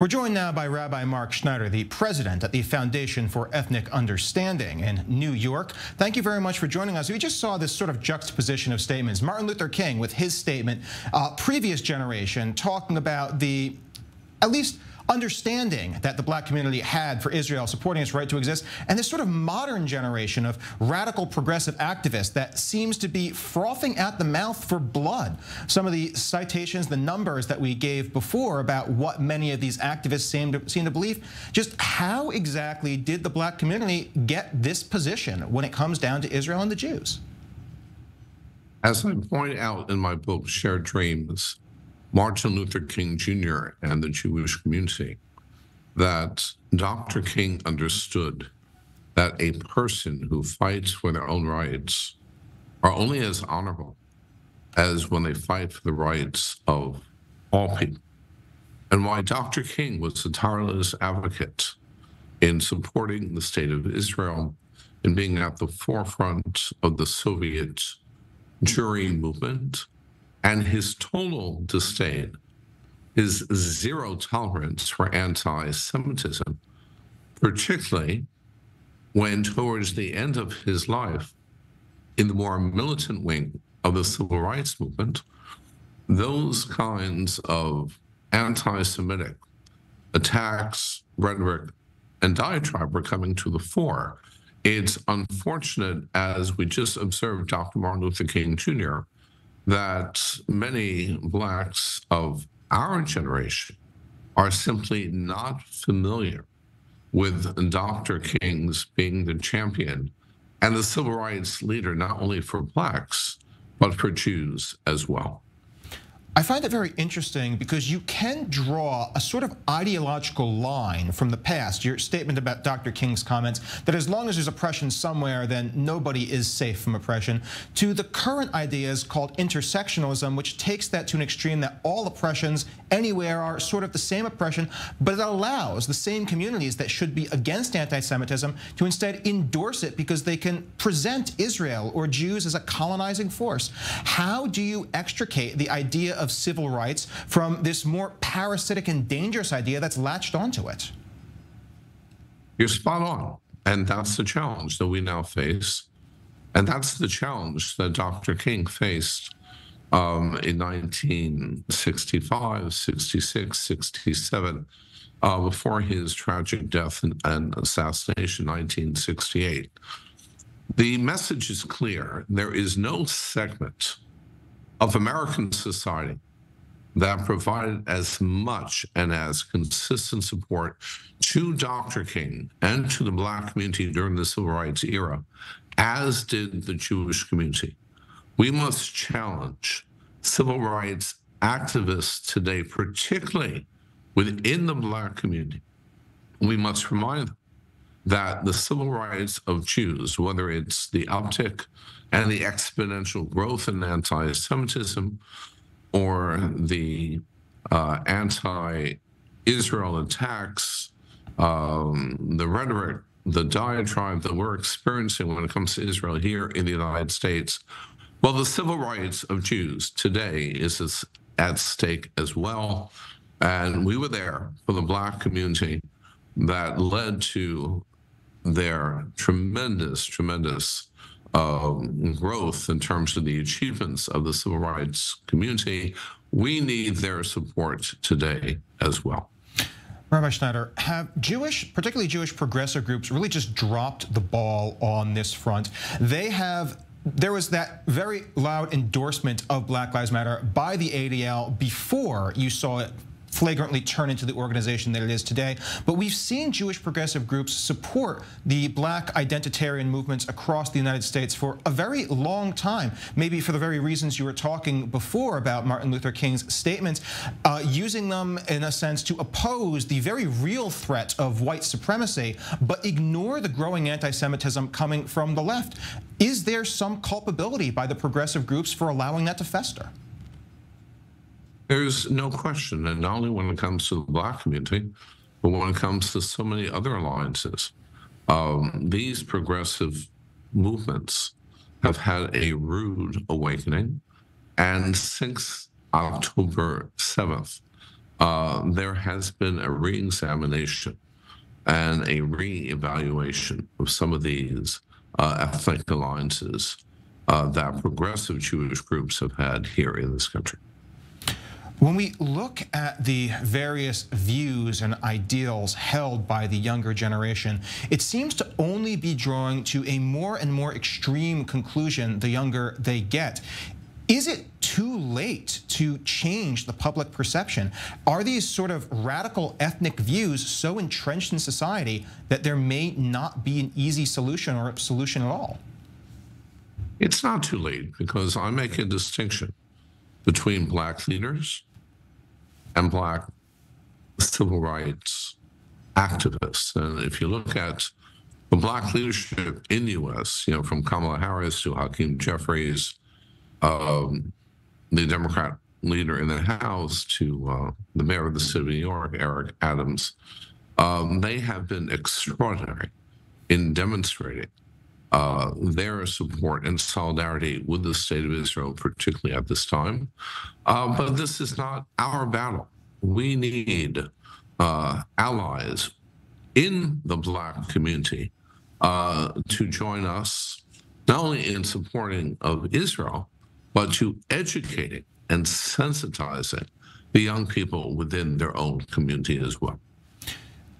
We're joined now by Rabbi Marc Schneier, the president at the Foundation for Ethnic Understanding in New York. Thank you very much for joining us. We just saw this sort of juxtaposition of statements. Martin Luther King with his statement, uh, previous generation, talking about the, at least understanding that the black community had for Israel supporting its right to exist, and this sort of modern generation of radical progressive activists that seems to be frothing at the mouth for blood. Some of the citations, the numbers that we gave before about what many of these activists seem to, seem to believe, just how exactly did the black community get this position when it comes down to Israel and the Jews? As I point out in my book, Shared Dreams, Martin Luther King Jr. and the Jewish community that Dr. King understood that a person who fights for their own rights are only as honorable as when they fight for the rights of all people. And why Dr. King was a tireless advocate in supporting the state of Israel and being at the forefront of the Soviet Jewry movement and his total disdain, his zero tolerance for anti Semitism, particularly when, towards the end of his life, in the more militant wing of the civil rights movement, those kinds of anti Semitic attacks, rhetoric, and diatribe were coming to the fore. It's unfortunate, as we just observed Dr. Martin Luther King Jr that many Blacks of our generation are simply not familiar with Dr. King's being the champion and the civil rights leader, not only for Blacks, but for Jews as well. I find it very interesting because you can draw a sort of ideological line from the past. Your statement about Dr. King's comments that as long as there's oppression somewhere, then nobody is safe from oppression, to the current ideas called intersectionalism, which takes that to an extreme that all oppressions anywhere are sort of the same oppression, but it allows the same communities that should be against anti-Semitism to instead endorse it because they can present Israel or Jews as a colonizing force. How do you extricate the idea of of civil rights from this more parasitic and dangerous idea that's latched onto it. You're spot on. And that's the challenge that we now face. And that's the challenge that Dr. King faced um, in 1965, 66, 67, uh, before his tragic death and, and assassination, 1968. The message is clear. There is no segment of American society that provided as much and as consistent support to Dr. King and to the Black community during the Civil Rights era, as did the Jewish community. We must challenge civil rights activists today, particularly within the Black community. We must remind them that the civil rights of Jews, whether it's the uptick and the exponential growth in anti Semitism or the uh, anti Israel attacks, um, the rhetoric, the diatribe that we're experiencing when it comes to Israel here in the United States, well, the civil rights of Jews today is at stake as well. And we were there for the Black community that led to their tremendous, tremendous um, growth in terms of the achievements of the civil rights community. We need their support today as well. Rabbi Schneier, have Jewish, particularly Jewish progressive groups, really just dropped the ball on this front? They have there was that very loud endorsement of Black Lives Matter by the ADL before you saw it flagrantly turn into the organization that it is today. But we've seen Jewish progressive groups support the black identitarian movements across the United States for a very long time, maybe for the very reasons you were talking before about Martin Luther King's statements, uh, using them in a sense to oppose the very real threat of white supremacy, but ignore the growing anti-Semitism coming from the left. Is there some culpability by the progressive groups for allowing that to fester? There's no question, and not only when it comes to the Black community, but when it comes to so many other alliances. Um, these progressive movements have had a rude awakening. And since October 7th, uh, there has been a re-examination and a re-evaluation of some of these uh, ethnic alliances uh, that progressive Jewish groups have had here in this country. When we look at the various views and ideals held by the younger generation, it seems to only be drawing to a more and more extreme conclusion the younger they get. Is it too late to change the public perception? Are these sort of radical ethnic views so entrenched in society that there may not be an easy solution or a solution at all? It's not too late because I make a distinction between black leaders and black civil rights activists. And if you look at the black leadership in the U.S., you know, from Kamala Harris to Hakeem Jeffries, um, the Democrat leader in the House to uh, the mayor of the city of New York, Eric Adams, um, they have been extraordinary in demonstrating uh, their support and solidarity with the state of Israel, particularly at this time. Uh, but this is not our battle. We need uh, allies in the Black community uh, to join us, not only in supporting of Israel, but to educating and sensitizing the young people within their own community as well.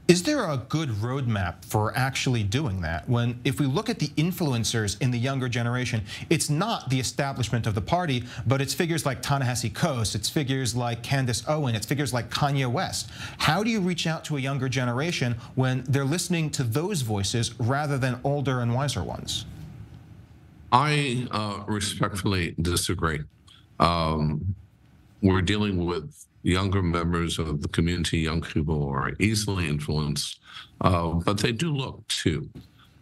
Is there a good roadmap for actually doing that? When, if we look at the influencers in the younger generation, it's not the establishment of the party, but it's figures like Ta-Nehisi it's figures like Candace Owen, it's figures like Kanye West. How do you reach out to a younger generation when they're listening to those voices rather than older and wiser ones? I uh, respectfully disagree. Um, we're dealing with younger members of the community, young people are easily influenced, uh, but they do look to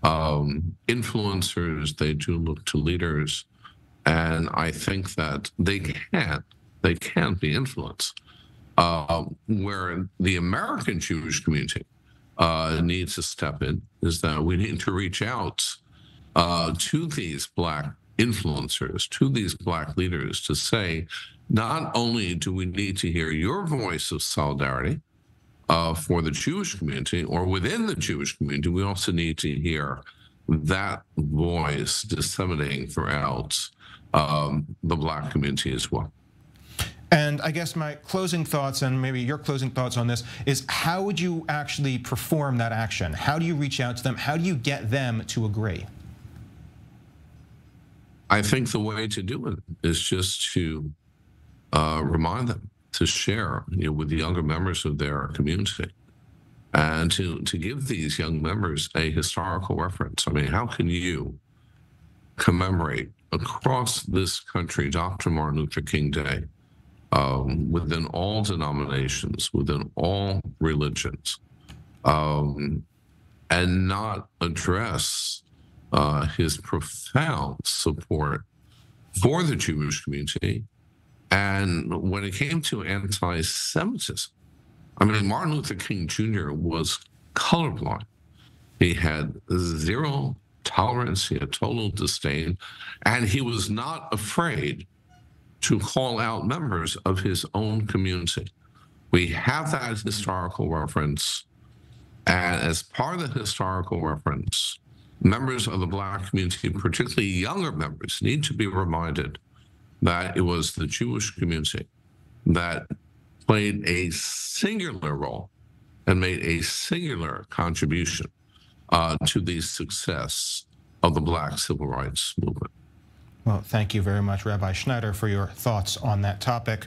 um, influencers, they do look to leaders, and I think that they can they can be influenced. Uh, where the American Jewish community uh, needs to step in is that we need to reach out uh, to these black influencers, to these black leaders to say, not only do we need to hear your voice of solidarity uh, for the Jewish community or within the Jewish community, we also need to hear that voice disseminating throughout um, the Black community as well. And I guess my closing thoughts, and maybe your closing thoughts on this, is how would you actually perform that action? How do you reach out to them? How do you get them to agree? I think the way to do it is just to uh, remind them to share you know, with the younger members of their community and to, to give these young members a historical reference. I mean, how can you commemorate across this country Dr. Martin Luther King Day um, within all denominations, within all religions, um, and not address uh, his profound support for the Jewish community. And when it came to anti Semitism, I mean, Martin Luther King Jr. was colorblind. He had zero tolerance, he had total disdain, and he was not afraid to call out members of his own community. We have that historical reference. And as part of the historical reference, members of the Black community, particularly younger members, need to be reminded that it was the Jewish community that played a singular role and made a singular contribution uh, to the success of the Black civil rights movement. Well, thank you very much, Rabbi Schneier, for your thoughts on that topic.